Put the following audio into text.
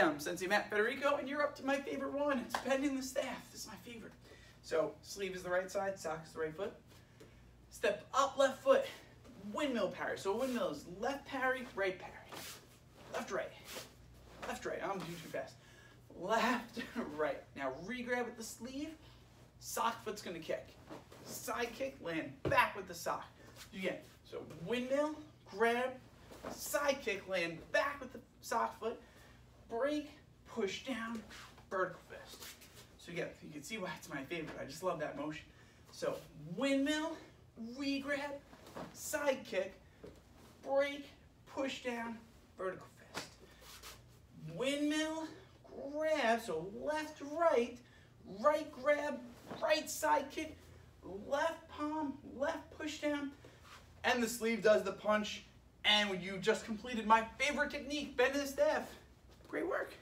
I'm Sensei Matt Federico, and you're up to my favorite one. It's bending the staff. This is my favorite. So, sleeve is the right side, sock is the right foot. Step up, left foot, windmill parry. So windmill is left parry, right parry. Left, right. Left, right. I'm doing too fast. Left, right. Now re-grab with the sleeve. Sock foot's gonna kick. Side kick, land back with the sock. Again, so windmill, grab, side kick, land back with the sock foot, break, push down, vertical fist. So again, you can see why it's my favorite. I just love that motion. So windmill, re-grab, side kick, break, push down, vertical fist. Windmill, grab, so left, right, right grab, right side kick, left palm, left push down, and the sleeve does the punch. And you just completed my favorite technique, bend the staff. Great work.